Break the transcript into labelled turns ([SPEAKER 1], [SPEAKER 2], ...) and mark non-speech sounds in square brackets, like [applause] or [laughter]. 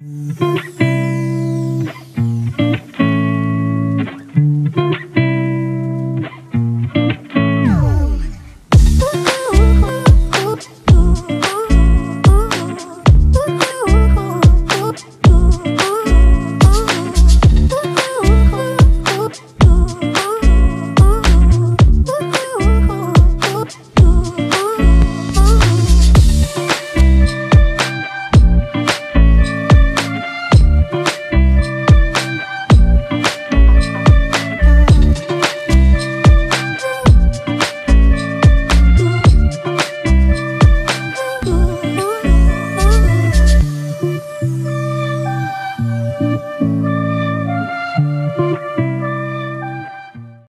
[SPEAKER 1] Thank [laughs] you.